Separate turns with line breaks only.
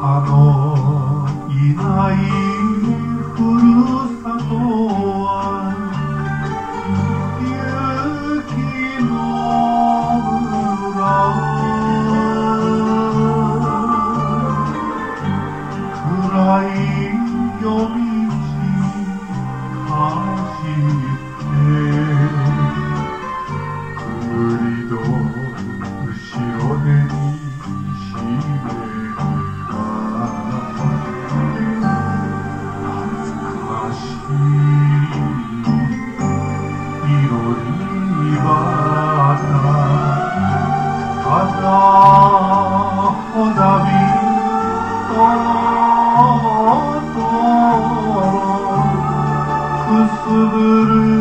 のいないふるさとは雪の裏暗い夜道走る Haftaları